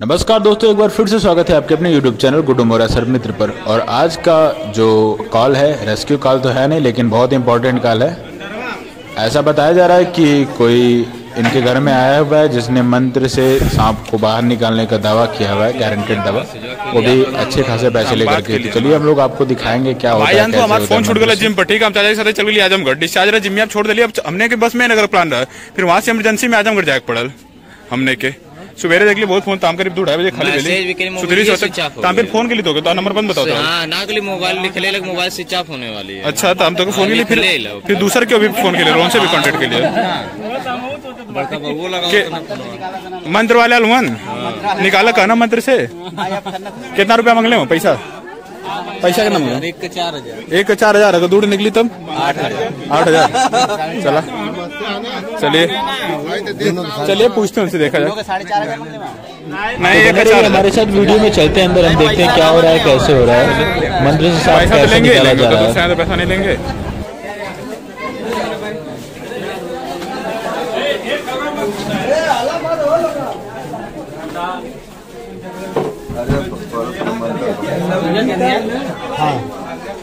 नमस्कार दोस्तों, एक बार फिर से स्वागत है आपके अपने YouTube चैनल गुड्डू मोरा सर मित्र पर। और आज का जो कॉल है रेस्क्यू कॉल तो है नहीं, लेकिन बहुत इम्पोर्टेंट कॉल है। ऐसा बताया जा रहा है कि कोई इनके घर में आया हुआ है जिसने मंत्र से सांप को बाहर निकालने का दावा किया हुआ है गारंटेड दावा। वो भी अच्छे खासे पैसे लेकर के तो चलिए हम लोग आपको दिखाएँगे क्या होता है तो हमारा फ़ोन है गया जिम पर ठीक है हम चाचा के चल गए आजमगढ़ डिस्चार्ज रहा जिम में आप छोड़ दिलिए अब हमने के बस में नगर प्लान रहा फिर वहाँ से इमरजेंसी में आजमगढ़ जाके पड़ल हमने के। सुबेरे देख ली बहुत फ़ोन ताम करीब दो ढाई बजे खाली मैसेज मिली सुधरी से हो ताम फिर फ़ोन के लिए दोगे तो नंबर बंद बताओ तो। हाँ ना के लिए मोबाइल लिखले लग मोबाइल स्विच ऑफ़ होने वाली है। अच्छा तो हम तो फ़ोन के लिए फिर फिर दूसरे के भी फ़ोन के लिए रोन से भी कांटेक्ट के लिए। के मंत्र वाले अलवन? निकाला कहना मंत्र से? कितना रुपया मांगले हो? पैसा? पैसा कितना मांगे एक चार हज़ार। एक चार हज़ार अगर दूर निकली तब? आठ हज़ार। आठ हज़ार। चला। चलिए। चलिए पूछते हैं उनसे देखा जाए। नहीं एक चार। हमारे साथ वीडियो में चलते हैं अंदर हम देखते हैं क्या हो रहा है कैसे हो रहा है। मंत्र से पैसा तो लेंगे निकाला लेंगे है। तो पैसा नहीं लेंगे। हाँ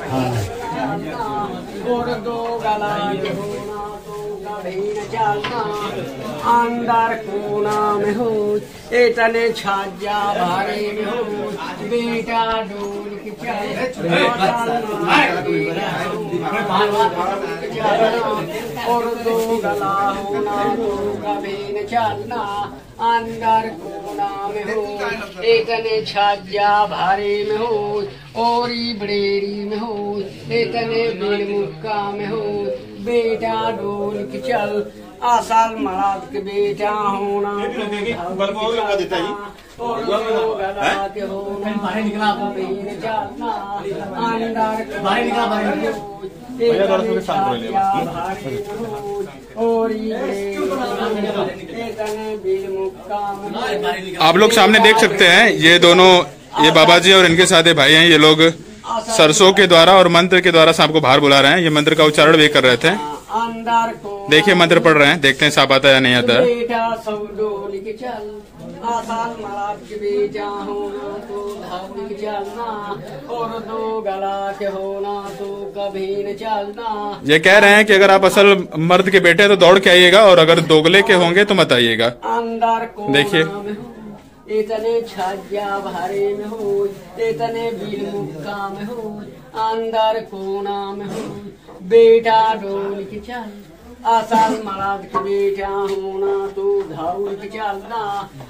हाँ अंदर कोना में हो एतने छाजा भारे में हो बेटा डोल और दो गला होना दो कभी चलना अंदर कोना में हो इतने छाजा भारी में हो, और बड़ेरी में हो इतने बिन मुक्का में हो बेटा डोल के चल आसाल मराद के बेटा होना। आप। लोग सामने देख सकते हैं ये दोनों ये बाबा जी और इनके साथ भाई हैं ये लोग। सरसों के द्वारा और मंत्र के द्वारा सांप को बाहर बुला रहे हैं। ये मंत्र का उच्चारण भी कर रहे थे। देखिए, मंत्र पढ़ रहे हैं। देखते हैं सांप आता है या नहीं आता ये कह रहे हैं कि अगर आप असल मर्द के बेटे हैं तो दौड़ के आइएगा और अगर दोगले के होंगे तो मत आइएगा। देखिए। इतने छज्जा भरे में हो इतने बिल मुक्का में हो अंदर कोना में हो, बेटा डोल के चल आसाल मराद के बेटा होना तो धाउल के चलना,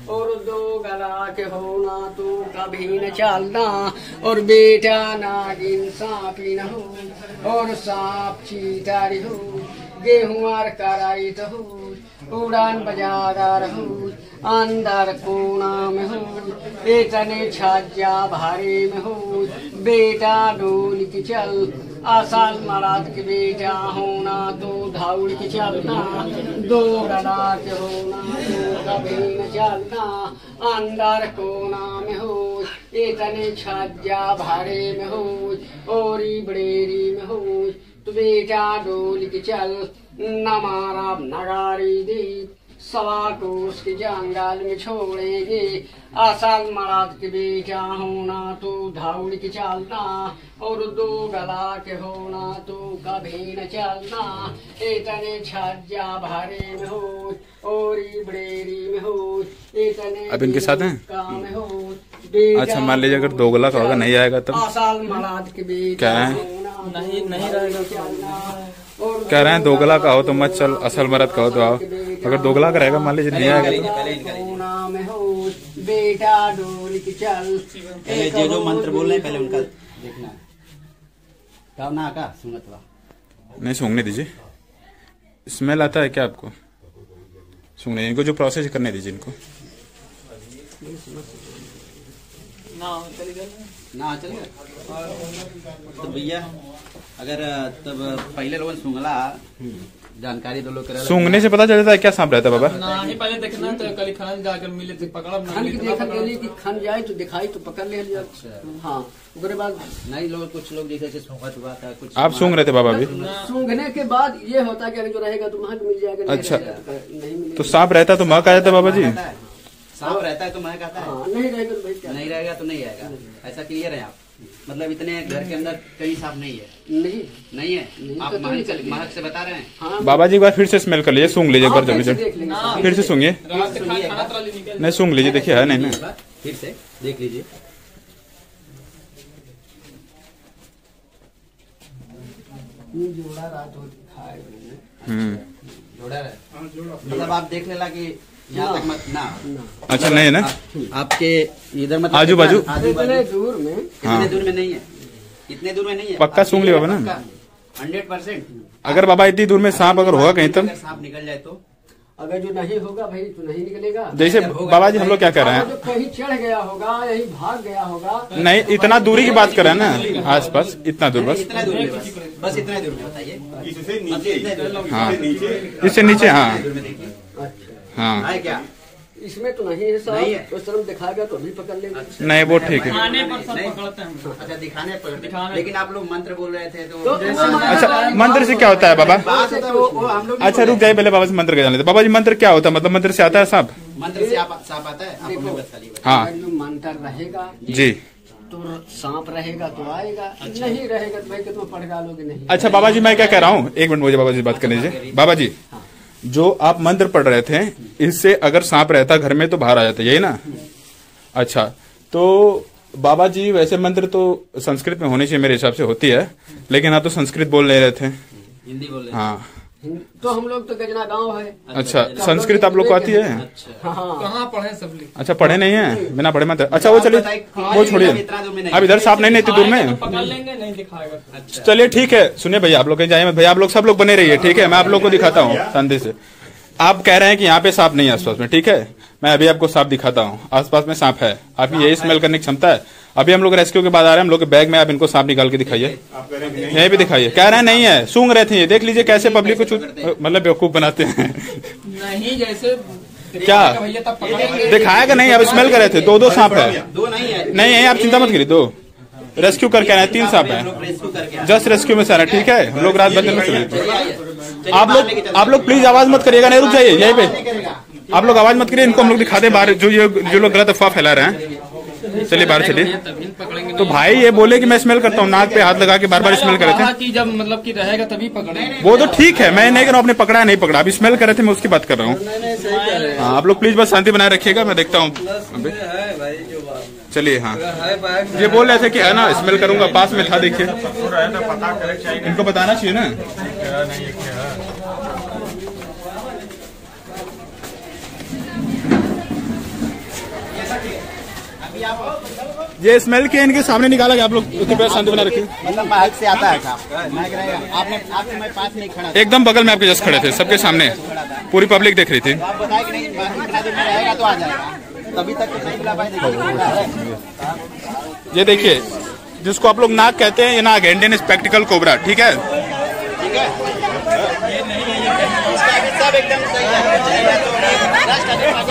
और दो गला के होना तो कभी न चलना, और बेटा नागिन सांपी न हो, और सांप चीतारी हो गेहूँ आर कराई उड़ान बजादार हो अंदर कोना में हो इतने छज्जा भारे में हो बेटा डोल के चल आसाल मराद के बेटा होना तो धाउड़ के चलना, दो गला के होना तो कभी न चलना अंदर कोना में हो इतने छज्जा भारे में हो और बड़ेरी में हो तो बेटा डोल की चल? नमारा नगारी दी। सवा को उसके जंगल में छोड़ेंगे। आसाल मराद के बेटा होना? तो धाउड़ के चलना और दो गला के होना तो कभी न चलना। इतने छज्जा भरे में हो और बड़ेरी में हो। इतने अब इनके साथ हैं? हो। अच्छा मान लीजिए अगर दोगला का होगा नहीं आएगा तब? आसाल मराद के बेटा क्या है? होना नहीं नहीं रहेगा कह रहे हैं दोगला का हो तो मत चल असल मर्द का हो तो आओ। अगर दोगला का रहेगा मान लीजिए नहीं आएगा तो। हो जो जो मंत्र बोल रहे हैं पहले उनका देखना। का नहीं सूंघने दीजिए। स्मेल आता है क्या आपको? सूंघने इनको जो प्रोसेस करने दीजिए इनको। ना चलेगा तो भैया अगर तब पहले लोगन सुंगला जानकारी दो लोग करे सूंघने से पता चल जाता है क्या सांप रहता है बाबा? नहीं पहले देखना तो कल खान जाकर मिले थे पकड़ा खन की देखा गेली कि खन जाए तो दिखाई तो पकड़ ले लिया। हाँ ओकरे बाद नहीं लोग कुछ लोग जैसे जैसे सूंघत हुआ था कुछ आप सूंघ रहे थे बाबा अभी? सूंघने के बाद ये होता है कि अगर जो रहेगा तो महक मिल जाएगा अच्छा। तो नहीं मिलेगा। तो सांप रहता तो महक आ जाता बाबा जी? है। सांप रहता है तो महक आता है। हाँ नहीं रहेगा तो भाई क्या? नहीं रहेगा तो नहीं आएगा। ऐसा क्लियर है आप? मतलब इतने घर के अंदर कई सांप नहीं है? नहीं। नहीं है? आप तो तो महक निकल से महक से बता रहे हैं? हाँ बाबा जी एक बार फिर से स्मेल कर लीजिए सूंघ लीजिए एक बार हाँ, जल्दी फिर से। से देख लेंगे। फिर से सूंघिए। रात से खाना खाना तरह निकल नहीं सूंघ लीजिए देखिए है नहीं ना फिर से देख लीजिए। जोड़ा रात हो खाए मैंने। हम्म। जोड़ा है मतलब आप देख लेला कि यहाँ तक मत ना। अच्छा नहीं है ना? आपके इधर मतलब आजू बाजू? इतने दूर में? इतने हाँ। दूर में नहीं है। इतने दूर में नहीं है। पक्का सूंघ लिया होगा ना? Hundred percent. अगर बाबा इतनी दूर में सांप अगर होगा कहीं तब? सांप निकल जाए तो। अगर जो नहीं होगा भाई तो नहीं निकलेगा। जैसे बाबा जी हम लोग क्या कर रहे हैं? कहीं चढ़ गया होगा यही भाग गया होगा। नहीं इतना दूरी की बात कर रहे हैं ना। आसपास इतना दूर बस। इतना दूर बस। बस इतना दूर में बताइए। दूर में। हाँ। इससे नीचे। हाँ। हाँ। है क्या? इसमें तो नहीं है है। साहब उस तरफ़ दिखाएगा तो भी पकड़ लेगा। नहीं वो ठीक है। खाने पर सब पकड़ते हैं। अच्छा दिखाने पर। दिखाने। लेकिन आप लोग मंत्र बोल रहे थे तो तो अच्छा मंत्र से क्या होता है बाबा? है अच्छा रुक जाइए पहले बाबा से मंत्र का जान लेते बाबा जी मंत्र क्या होता है? मतलब मंत्र से आता है रहे। मंत्र से आप सांप आता है? हाँ। मंत्र रहेगा जी। तो सांप रहेगा तो आएगा। अच्छा। नहीं रहेगा तो भाई कि तुम पढ़ डालोगे नहीं। अच्छा बाबा जी मैं क्या कह रहा हूँ? एक मिनट मुझे बाबा जी बात करने दीजिए बाबा जी। जो आप मंत्र पढ़ रहे थे इससे अगर सांप रहता घर में तो बाहर आ जाता यही ना? अच्छा तो बाबा जी वैसे मंत्र तो संस्कृत में होने चाहिए मेरे हिसाब से होती है लेकिन आप तो संस्कृत बोल नहीं रहे थे। हिंदी बोल रहे हाँ। तो हम लोग तो गजना गाँव है। अच्छा संस्कृत आप लोग को आती है? हाँ। कहाँ पढ़े सब अच्छा पढ़े नहीं है? बिना पढ़े मत अच्छा वो चलिए वो छोड़िए। इतना दूर में नहीं अब इधर साफ़ नहीं नहीं दूर में। पकड़ लेंगे नहीं दिखाएगा चलिए ठीक है। सुनिए भैया आप लोग कहीं जाइए। भैया आप लोग सब लोग बने रहिए ठीक है? मैं आप लोग को दिखाता हूँ शांति से। आप कह रहे हैं कि यहाँ पे सांप नहीं है आसपास में ठीक है? मैं अभी आपको सांप दिखाता हूँ। आसपास में सांप है। आपकी यही स्मेल करने की क्षमता है? अभी हम लोग रेस्क्यू के बाद आ रहे हैं। हम लोग के बैग में आप इनको सांप निकाल के दिखाइए। यही भी दिखाइए। कह रहे हैं नहीं है। सूंघ रहे थे ये। देख लीजिए कैसे पब्लिक को मतलब बेवकूफ़ बनाते हैं। नहीं जैसे क्या? भैया तब पकड़ेंगे दिखाएगा नहीं? अब स्मेल कर रहे थे। दो दो सांप है। नहीं है। आप चिंता मत करिए। दो। रेस्क्यू करके आए। हैं, तीन सांप है। जस्ट रेस्क्यू में सारा ठीक है? हम लोग रात बजे में आप लोग आप लोग प्लीज़ आवाज़ मत करिएगा। नहीं रुक जाइए। यहीं पे। आप लोग आवाज़ मत करिए इनको हम लोग दिखाते हैं बाहर जो ये जो लोग गलत अफवाह फैला रहे हैं। चलिए बाहर चलिए। तो भाई ये बोले कि मैं स्मेल करता हूँ नाक पे हाथ लगा के बार बार स्मेल कर रहे थे। कि जब मतलब कि रहेगा तभी पकड़ेंगे वो तो ठीक है मैं नहीं कर रहा हूँ आपने पकड़ा नहीं पकड़ा। अभी स्मेल कर रहे थे मैं उसकी बात कर रहा हूँ। हाँ। आप लोग प्लीज़ बस शांति बनाए रखिएगा मैं देखता हूँ। चलिए हाँ। ये बोल रहे थे कि है ना स्मेल करूँगा पास में था देखिए। इनको बताना चाहिए ना। ये स्मेल के इनके सामने निकाला गया। आप लोग कृपया शांति बना रखिए। मतलब महक से आता है आपने आपके मैं पास नहीं खड़ा एकदम बगल में आपके जस्ट खड़े थे सबके सामने। पूरी पब्लिक देख रही थी। तो आप बताए कि नहीं इतना दूर में रहेगा तो आ जाएगा। तभी तक नहीं मिला भाई देखिए ये देखिए जिसको आप लोग नाग कहते हैं ये नाग है इंडियन स्पेक्टिकल कोबरा ठीक है?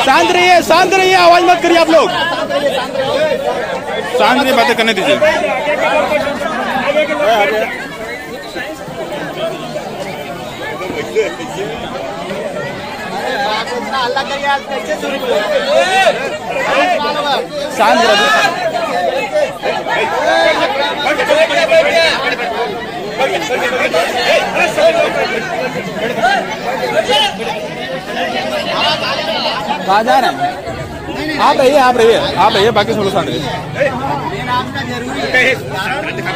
शांत रहिए शांत रहिए आवाज़ मत करिए आप लोग। शांत रहिए बातें करने दीजिए। शांत कहाँ जा हैं। आप रहिए आप रहिए आप रहिए बाकी सब लोग शांत रहिए।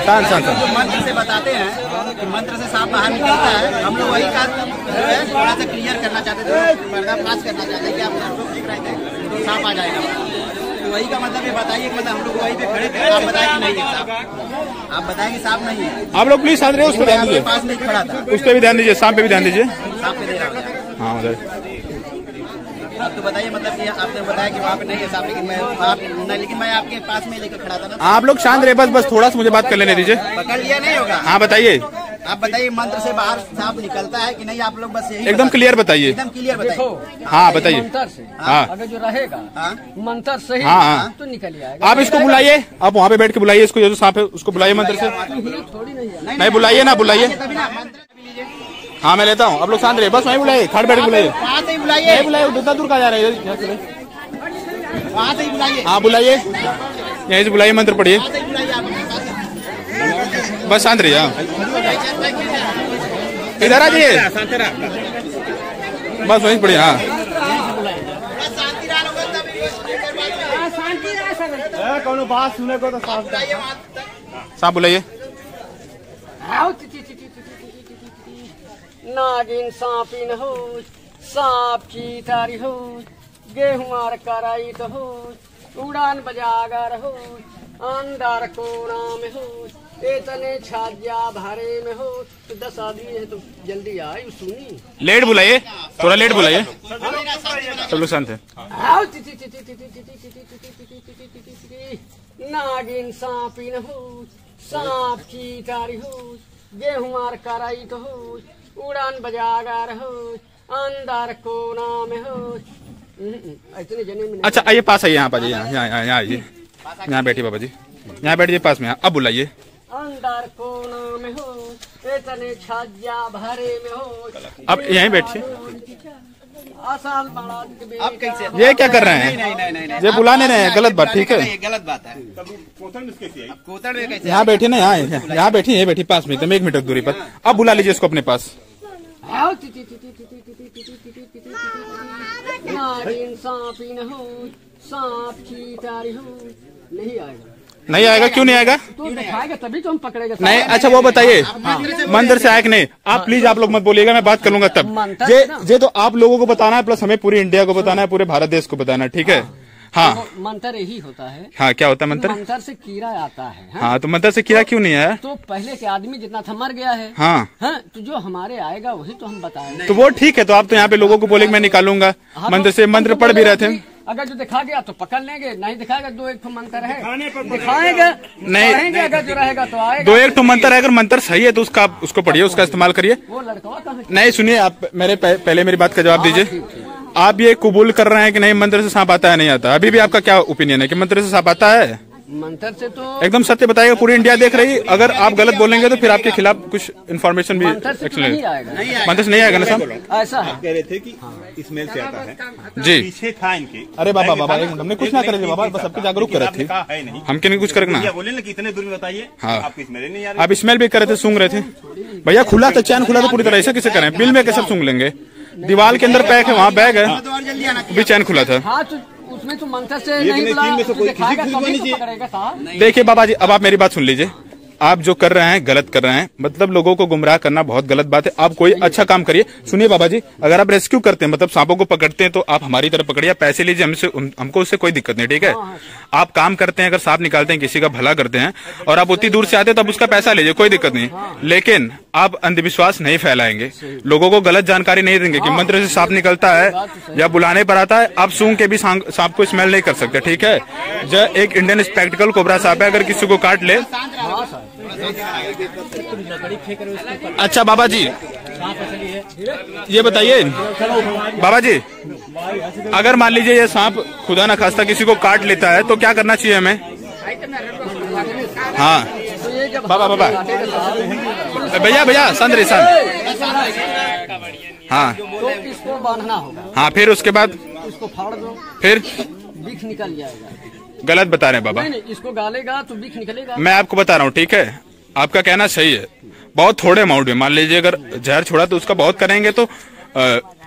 शांत शांत जो मंत्र से बताते हैं कि मंत्र से सांप बाहर निकलता है हम लोग वही का थोड़ा सा क्लियर करना चाहते थे पर्दा पास करना चाहते हैं कि आप लोग देख रहे थे तो सांप आ जाएगा वही का मतलब ये बताइए कि मतलब हम लोग वही पे खड़े थे आप बताए कि नहीं है सांप आप बताए कि सांप नहीं है आप लोग प्लीज़ शांत रहिए उस पर ध्यान दीजिए। पास नहीं खड़ा था उस पर भी ध्यान दीजिए। सांप पे भी ध्यान दीजिए। सांप पे हाँ तो बताइए मतलब कि आपने बताया कि वहाँ पे नहीं है सांप लेकिन मैं आप नहीं लेकिन मैं आपके पास में लेकर खड़ा था ना। आप लोग शांत रहे बस बस थोड़ा सा मुझे बात कर लेने दीजिए। पकड़ लिया नहीं होगा? हाँ बताइए। आप बताइए मंत्र से बाहर सांप निकलता है कि नहीं आप लोग बस यही एकदम क्लियर बताइए। एकदम क्लियर बताइए। हाँ बताइए। मंत्र से हाँ। अगर जो रहेगा हाँ। मंत्र सही हाँ, हाँ। तो निकल ही आएगा। आप इसको बुलाइए आप वहाँ पे बैठ के बुलाइए इसको जो सांप है उसको बुलाइए मंत्र से। थोड़ी नहीं बुलाइए ना बुलाइए। हाँ मैं लेता हूँ। आप लोग शांत रहिए। बस वहीं बुलाइए। खड़ बैठ बुलाइए। वहाँ से बुलाइए बुलाइए उतना दूर कहाँ जा रहे हैं। वहाँ से बुलाइए हाँ बुलाइए। यहीं से बुलाइए मंत्र पढ़िए। वहाँ से ही बुलाइए आप बस शांत रहिए हाँ। इधर आ जाइए। बस वहीं पढ़िए हाँ। रहा बात बात सुने को तो साफ़ बुलाइए। नागिन सापिन हो सांप की तारी हो गेहूँ गेहुआर कराई तो हो उड़ान बजागर हो अंदर को नाम हो इतने छाजा भारे में हो तो दस आदमी है तो जल्दी आई सुनी लेट बुलाइए थोड़ा लेट बुलाइए सब लोग शांत है नागिन सांपिन हो सांप की तारी हो गेहूँ गेहुआर कराई तो हो उड़ान बजागर हो अंदर को नाम हो। हम्म, इतने जने में अच्छा आइए पास आइए यहाँ पा जी यहाँ यहाँ यहाँ यहाँ आइए। यहाँ बैठिए बाबा जी। यहाँ बैठिए पास में अब बुलाइए। अंदर को नाम हो इतने छज्जा भरे में हो। अब यहीं बैठिए। आप कैसे ये क्या कर रहे हैं नहीं, नहीं, नहीं, ये बुलाने नहीं है गलत बात ठीक है गलत बात है यहाँ बैठी ना यहाँ यहाँ बैठी है बैठी पास में तुम एक मीटर दूरी पर अब बुला लीजिए इसको अपने पास सांप की तारी हो नहीं आएगा नहीं आएगा? क्यों नहीं आएगा? तो दिखाएगा तभी तो हम पकड़ेगा नहीं अच्छा वो बताइए। मंदिर से आए कि नहीं? आप प्लीज़ आप लोग मत बोलिएगा मैं बात कर लूँगा तब। ये ये तो आप लोगों को बताना है प्लस हमें पूरी इंडिया को बताना है पूरे भारत देश को बताना है ठीक है? हाँ। तो मंत्र यही होता है। हाँ क्या होता है मंत्र मंत्र से कीड़ा आता है हाँ? हाँ तो मंत्र से कीड़ा तो, क्यों नहीं आया? तो पहले के आदमी जितना था मर गया है। हाँ। हाँ तो जो हमारे आएगा वही तो हम बताएँगे। तो वो ठीक है तो आप तो यहाँ पे लोगों को बोले मैं निकालूँगा। हाँ, तो मंदिर से मंत्र तो पढ़ भी रहे थे। अगर जो दिखा गया तो पकड़ लेंगे नहीं दिखाएगा दो एक तो मंत्र है। दिखाएगा नहीं। अगर जो रहेगा तो आएगा। दो एक तो मंत्र है अगर मंत्र सही है तो उसका उसको पढ़िए उसका इस्तेमाल करिए। वो लड़का नहीं सुनिए आप मेरे पहले मेरी बात का जवाब दीजिए। आप ये कबूल कर रहे हैं कि नहीं मंत्र से सांप आता है नहीं आता? अभी भी आपका क्या ओपिनियन है कि मंत्र से सांप आता है? मंत्र से तो एकदम सत्य बताइएगा पूरी इंडिया देख रही अगर आप गलत बोलेंगे तो फिर आपके खिलाफ कुछ इन्फॉर्मेशन भी मंत्र से तो नहीं आएगा। मंदिर से नहीं आएगा ना साहब ऐसा है। कह रहे थे कि स्मेल से आता है। जी। पीछे था इनके। अरे बाबा बाबा हमने कुछ ना करे बाबा बस सबके जागरूक करे थे कहा है नहीं। हम क्यों नहीं कुछ करना। बोले ना कि इतने दूर में बताइए। हाँ। आपको स्मेल ही नहीं आ रही। आप स्मेल भी कर रहे थे सूंघ रहे थे। भैया खुला था चैन खुला था पूरी तरह ऐसे कैसे करें? बिल में कैसे सूंघ लेंगे? दीवार के अंदर पैक है वहाँ बैग है। तो आना। भी चैन खुला था। हाँ तो उसमें तो मंशा से नहीं बुला तो तो देखिए बाबा जी अब आप मेरी बात सुन लीजिए। आप जो कर रहे हैं गलत कर रहे हैं मतलब लोगों को गुमराह करना बहुत गलत बात है। आप कोई अच्छा काम करिए। सुनिए बाबा जी अगर आप रेस्क्यू करते हैं मतलब सांपों को पकड़ते हैं तो आप हमारी तरफ़ पकड़िए पैसे लीजिए हमसे हमको उससे कोई दिक्कत नहीं ठीक है? आप काम करते हैं अगर सांप निकालते हैं किसी का भला करते हैं और आप उतनी दूर से आते हैं तो आप उसका पैसा लीजिए कोई दिक्कत नहीं। लेकिन आप अंधविश्वास नहीं फैलाएँगे। लोगों को गलत जानकारी नहीं देंगे कि मंत्र से सांप निकलता है या बुलाने पर आता है आप सूंघ के भी सांप सांप को स्मेल नहीं कर सकते ठीक है? जो एक इंडियन स्पेक्टिकल कोबरा सांप है अगर किसी को काट ले। अच्छा बाबा जी ये बताइए। बाबा जी अगर मान लीजिए ये सांप खुदा ना खास्ता किसी को काट लेता है तो क्या करना चाहिए हमें? हाँ। बाबा बाबा। भैया भैया संत रे संत। हाँ। तो इसको बांधना होगा हाँ फिर उसके बाद? इसको फाड़ दो फिर? बिख निकल जाएगा। गलत बता रहे हैं बाबा। नहीं नहीं इसको गालेगा तो बिख निकलेगा। मैं आपको बता रहा हूँ ठीक है? आपका कहना सही है। बहुत थोड़े अमाउंट में। मान लीजिए अगर जहर छोड़ा तो उसका बहुत करेंगे तो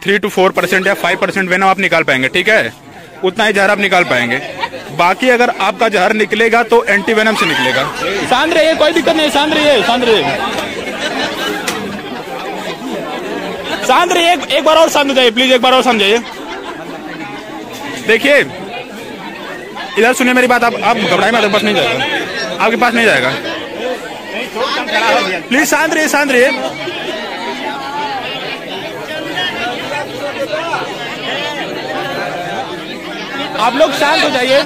थ्री टू फोर परसेंट या फाइव परसेंट वेनम आप निकाल पाएँगे ठीक है? उतना ही जहर आप निकाल पाएँगे। बाकी अगर आपका जहर निकलेगा तो एंटी वेनम से निकलेगा। शांत रहिए कोई दिक्कत नहीं शांत रहिए शांत रहिए शांत रहिए एक, एक बार और शांत हो जाइए प्लीज़ एक बार और समझाइए देखिए इधर सुनिए मेरी बात आप आप घबराए मत पास नहीं जाएगा। आपके पास नहीं जाएगा। प्लीज़ शांत रहिए शांत रहिए आप लोग शांत हो जाइए।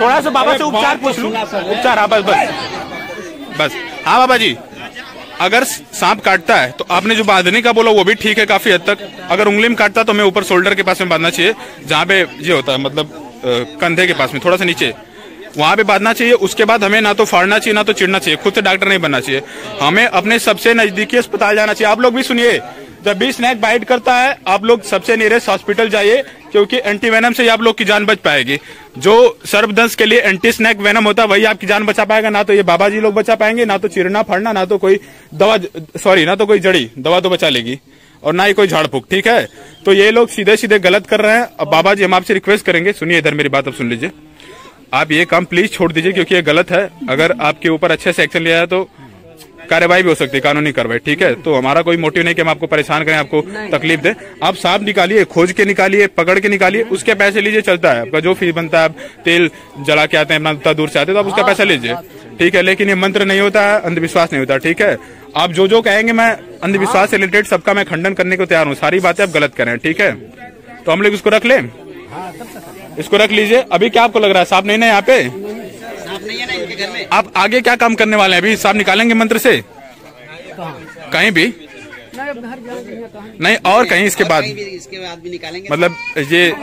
थोड़ा सा बाबा से उपचार पूछ लूँ। उपचार हाँ बस बस। बस। हाँ बाबा जी। अगर सांप काटता है तो आपने जो बांधने का बोला वो भी ठीक है काफ़ी हद तक। अगर उंगली में काटता तो हमें ऊपर शोल्डर के पास में बांधना चाहिए जहाँ पे ये होता है मतलब कंधे के पास में थोड़ा सा नीचे। वहाँ पे बांधना चाहिए, उसके बाद हमें ना तो फाड़ना चाहिए, ना तो चिड़ना चाहिए। खुद से डॉक्टर नहीं बनना चाहिए। हमें अपने सबसे नजदीकी अस्पताल जाना चाहिए। आप लोग भी सुनिए, जब भी स्नैक बाइट करता है, आप लोग सबसे नियरेस्ट हॉस्पिटल जाइए, क्योंकि एंटी वेनम से ही आप लोग की जान बच पाएगी। जो सर्वदंश के लिए एंटी स्नैक वेनम होता है, वही आपकी जान बचा पाएगा। ना तो ये बाबा जी लोग बचा पाएँगे, ना तो चिरना फाड़ना, ना तो कोई दवा सॉरी ना तो कोई जड़ी, दवा तो बचा लेगी। और ना ही कोई झाड़ फूक ठीक है? तो ये लोग सीधे सीधे गलत कर रहे हैं। अब बाबा जी हम आपसे रिक्वेस्ट करेंगे। सुनिए इधर मेरी बात अब सुन लीजिए। आप ये काम प्लीज़ छोड़ दीजिए क्योंकि ये गलत है। अगर आपके ऊपर अच्छे से एक्शन लिया है तो कार्यवाही भी हो सकती है कानूनी कार्रवाई ठीक है? तो हमारा कोई मोटिव नहीं कि हम आपको परेशान करें आपको तकलीफ़ दें। आप सांप निकालिए खोज के निकालिए पकड़ के निकालिए उसके पैसे लीजिए चलता है। आपका जो फ़ीस बनता है आप तेल जला के आते हैं अपना उतना दूर से आते हैं तो आप उसका पैसा लीजिए। ठीक है लेकिन ये मंत्र नहीं होता है अंधविश्वास नहीं होता ठीक है? आप जो जो कहेंगे मैं अंधविश्वास से रिलेटेड सबका मैं खंडन करने को तैयार हूँ। सारी बातें आप गलत करें ठीक है? तो हम लोग इसको रख लें? इसको रख लीजिए। अभी क्या आपको लग रहा है? साहब नहीं ना यहाँ पे? नहीं है ना इनके घर में। आप आगे क्या काम करने वाले हैं? अभी साहब निकालेंगे मंत्र से? कहीं भी? नहीं और कहीं इसके बाद इसके बाद भी निकालेंगे? मतलब ये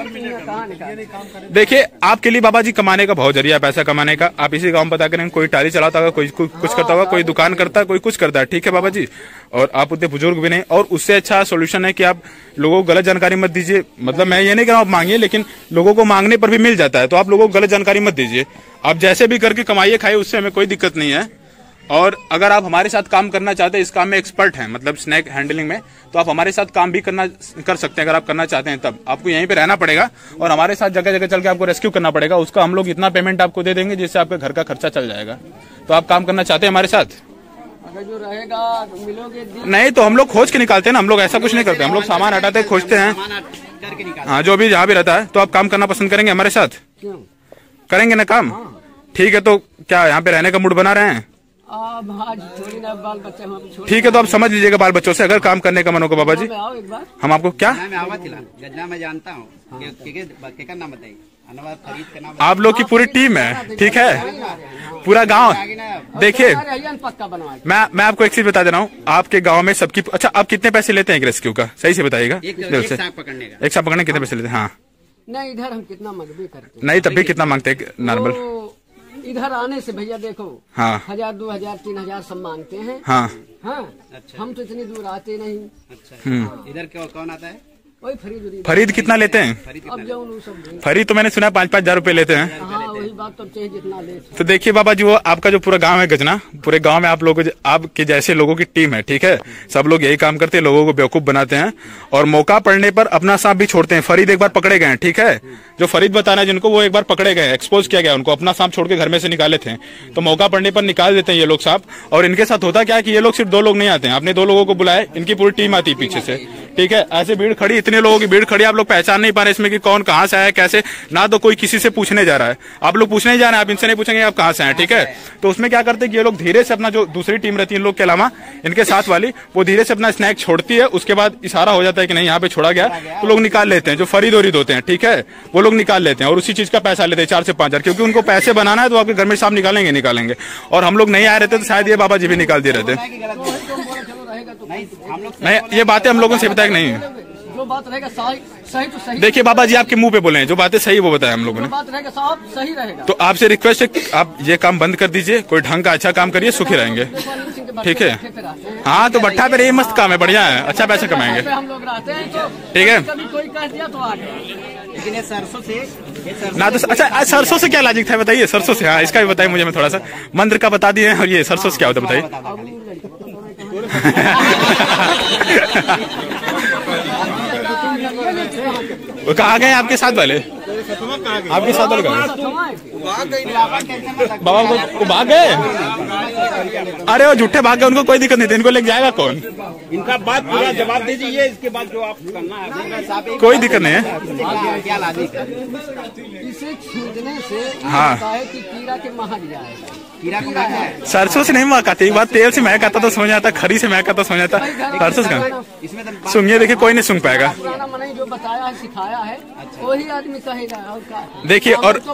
देखिए आपके लिए बाबा जी कमाने का बहुत ज़रिया है पैसा कमाने का। आप इसी गाँव में बता करें कोई टाली चलाता होगा कोई कोई कुछ करता होगा कोई दुकान करता है कोई कुछ करता है। ठीक है बाबा जी? और आप उतने बुज़ुर्ग भी नहीं। और उससे अच्छा सोल्यूशन है की आप लोगों को गलत जानकारी मत दीजिए। मतलब मैं ये नहीं कह रहा हूँ आप मांगिए लेकिन लोगों को मांगने पर भी मिल जाता है। तो आप लोगों को गलत जानकारी मत दीजिए। आप जैसे भी करके कमाइए खाइए उससे हमें कोई दिक्कत नहीं है। और अगर आप हमारे साथ काम करना चाहते हैं इस काम में एक्सपर्ट हैं मतलब स्नैक हैंडलिंग में तो आप हमारे साथ काम भी करना कर सकते हैं अगर आप करना चाहते हैं तब। आपको यहीं पे रहना पड़ेगा और हमारे साथ जगह जगह चल के आपको रेस्क्यू करना पड़ेगा। उसका हम लोग इतना पेमेंट आपको दे देंगे जिससे आपका घर का खर्चा चल जाएगा। तो आप काम करना चाहते हैं हमारे साथ? अगर जो रहेगा तो मिलोगे नहीं तो हम लोग खोज के निकालते हैं ना हम लोग ऐसा कुछ नहीं करते। हम लोग सामान हटाते हैं खोजते हैं। करके निकाल हाँ। जो भी जहाँ भी रहता है तो आप काम करना पसंद करेंगे हमारे साथ? करेंगे ना काम? ठीक है तो क्या यहाँ पे रहने का मूड बना रहे हैं? अब आज थोड़ी ना बाल बच्चे हम ठीक है तो आप समझ लीजिएगा बाल बच्चों से। अगर काम करने का मन होगा बाबा जी। आओ एक बार। हम आपको क्या? मैं गजना मैं जानता हूँ। के- के- के- के का नाम बताइए? अनवर फरीद का नाम आप लोग की पूरी टीम है ठीक है? पूरा गाँव। देखिए। मैं मैं आपको एक चीज़ बता दे रहा हूँ। आपके गाँव में सबकी अच्छा आप कितने पैसे लेते हैं एक रेस्क्यू का? सही से बताइएगा। एक जल्द एक से। सांप पकड़ने का। एक साथ पकड़ने कितने पैसे लेते हैं? हाँ। नहीं इधर हम कितना मंगबे करते नहीं तब भी कितना मांगते हैं? नॉर्मल। इधर आने से भैया देखो हाँ। हज़ार दो हज़ार तीन हज़ार सब मांगते हैं। हाँ। हाँ अच्छा। हम तो इतनी दूर आते नहीं। अच्छा। इधर क्यों कौन आता है? फरीद फरीद कितना लेते हैं? फरीद तो मैंने सुना पाँच पाँच हज़ार रूपए लेते हैं। हाँ वही बात तो चाहिए जितना ले तो देखिए बाबा जी वो आपका जो पूरा गाँव है गजना पूरे गाँव में आप लोग आपके जैसे लोगों की टीम है ठीक है? सब लोग यही काम करते हैं लोगों को बेवकूफ़ बनाते हैं। और मौका पड़ने पर अपना सांप भी छोड़ते हैं। फरीद एक बार पकड़े गए ठीक है? जो फरीद बताना है जिनको वो एक बार पकड़े गए एक्सपोज किया गया उनको। अपना सांप छोड़ के घर में से निकाले थे। तो मौका पड़ने पर निकाल देते हैं ये लोग सांप। और इनके साथ होता क्या है कि ये लोग सिर्फ़ दो लोग नहीं आते हैं। आपने दो लोगों को बुलाए इनकी पूरी टीम आती है पीछे से। ठीक है? ऐसे भीड़ खड़ी इतने लोगों की भीड़ खड़ी आप लोग पहचान नहीं पा रहे इसमें कि कौन कहाँ से आया कैसे? ना तो कोई किसी से पूछने जा रहा है। आप लोग पूछने जा रहे हैं आप इनसे नहीं पूछेंगे आप कहाँ से आए ठीक है? तो उसमें क्या करते हैं ये लोग धीरे से अपना जो दूसरी टीम रहती है इन लोग के अलावा इनके साथ वाली वो धीरे से अपना स्नैक छोड़ती है उसके बाद इशारा हो जाता है कि नहीं यहाँ पे छोड़ा गया तो लोग निकाल लेते हैं जो फरीद वरीद होते हैं ठीक है? वो लोग निकाल लेते हैं और उसी चीज़ का पैसा लेते हैं चार से पाँच हज़ार क्योंकि उनको पैसे बनाना है तो आपके घर में सांप निकालेंगे निकालेंगे। और हम लोग नहीं आ रहे थे तो शायद ये बाबा जी भी निकाल दिए रहते। नहीं हम लोग नहीं ये बातें हम लोगों से बताया कि नहीं जो बात रहेगा सही सही तो सही देखिए बाबा जी आपके मुँह पे बोले हैं जो बातें सही वो बताया हम लोगों ने बात रहेगा साहब सही रहेगा तो आपसे रिक्वेस्ट है आप ये काम बंद कर दीजिए कोई ढंग का अच्छा काम करिए सुखी रहेंगे ठीक है हैं। हाँ तो भट्टा पे रही मस्त काम है बढ़िया है अच्छा पैसा कमाएँगे पे हम लोग रहते हैं तो ठीक है। कभी कोई कह दिया तो आ गए लेकिन ये सरसों से ये सरसों ना तो अच्छा सरसों से क्या लॉजिक था बताइए सरसों से हाँ इसका भी बताइए मुझे मैं थोड़ा सा मंदिर का बता दिए और ये सरसों से क्या होता है बताइए। वो कहाँ गए आपके साथ वाले आपके साथ? बाबा को, भाग गए? अरे वो झूठे भाग गए उनको कोई दिक्कत नहीं थी। इनको लेके जाएगा कौन? इनका बात पूरा जवाब दे दीजिए इसके बाद जो आप करना है। कोई दिक्कत नहीं है। इसे छींटने से हाँ। कि कीड़ा के महक जाएगा कीड़ा को क्या सरसों से नहीं महक आती एक बार तेल से महक आता तो समझ आता खरी से महक आता समझ आता सरसों से तो सुनिए देखिए कोई नहीं सुन पाएगा। जो बताया है सिखाया है वही आदमी कहेगा और देखिए, और- तो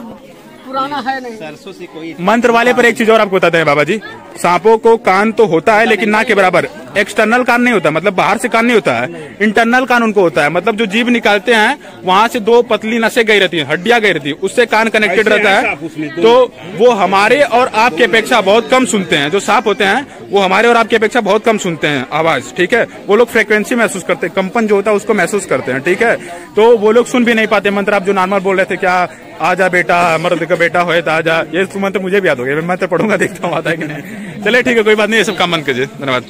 पुराना है नहीं। सरसों से कोई मंत्र वाले पर एक चीज़ और आपको बताते हैं बाबा जी सांपों को कान तो होता है लेकिन ना के बराबर। एक्सटर्नल कान नहीं होता मतलब बाहर से कान नहीं होता है। इंटरनल कान उनको होता है। मतलब जो जीव निकालते हैं वहाँ से दो पतली नसें गई रहती है हड्डियाँ गई रहती है उससे कान कनेक्टेड रहता है। तो वो हमारे और आपकी अपेक्षा बहुत कम सुनते हैं। जो सांप होते हैं वो हमारे और आपकी अपेक्षा बहुत कम सुनते हैं। आवाज़ ठीक है? वो लोग फ्रिक्वेंसी महसूस करते हैं। कंपन जो होता है उसको महसूस करते हैं ठीक है? तो वो लोग सुन भी नहीं पाते। मंत्र आप जो नॉर्मल बोल रहे थे क्या आजा बेटा, मर्द का बेटा हो तो आजा। ये मंत्र मुझे भी याद हो गया, मैं तो पढ़ूँगा, देखता हूँ आता है कि नहीं। चलिए, ठीक है, कोई बात नहीं, ये सब काम मन कीजिए। धन्यवाद।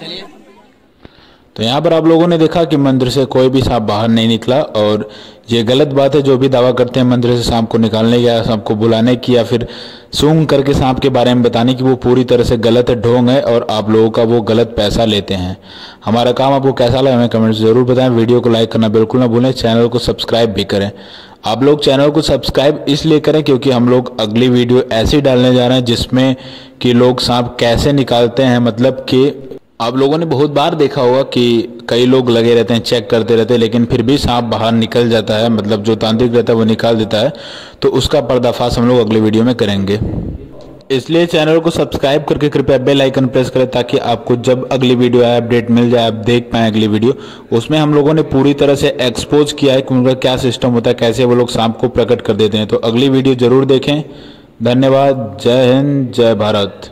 तो यहाँ पर आप लोगों ने देखा कि मंदिर से कोई भी सांप बाहर नहीं निकला और ये गलत बात है, जो भी दावा करते हैं मंदिर से सांप को निकालने या सांप को बुलाने की या फिर सूंघ करके सांप के बारे में बताने की, वो पूरी तरह से गलत है, ढोंग है और आप लोगों का वो गलत पैसा लेते हैं। हमारा काम आपको कैसा लगा हमें कमेंट ज़रूर बताएँ। वीडियो को लाइक करना बिल्कुल ना भूलें, चैनल को सब्सक्राइब भी करें। आप लोग चैनल को सब्सक्राइब इसलिए करें क्योंकि हम लोग अगली वीडियो ऐसी डालने जा रहे हैं जिसमें कि लोग सांप कैसे निकालते हैं मतलब कि आप लोगों ने बहुत बार देखा होगा कि कई लोग लगे रहते हैं चेक करते रहते हैं, लेकिन फिर भी सांप बाहर निकल जाता है मतलब जो तांत्रिक रहता है वो निकाल देता है। तो उसका पर्दाफाश हम लोग अगले वीडियो में करेंगे। इसलिए चैनल को सब्सक्राइब करके कृपया बेल आइकन प्रेस करें, ताकि आपको जब अगली वीडियो आए, अपडेट मिल जाए, आप देख पाएँ अगली वीडियो। उसमें हम लोगों ने पूरी तरह से एक्सपोज किया है कि उनका क्या सिस्टम होता है, कैसे वो लोग सांप को प्रकट कर देते हैं। तो अगली वीडियो ज़रूर देखें। धन्यवाद। जय हिंद, जय भारत।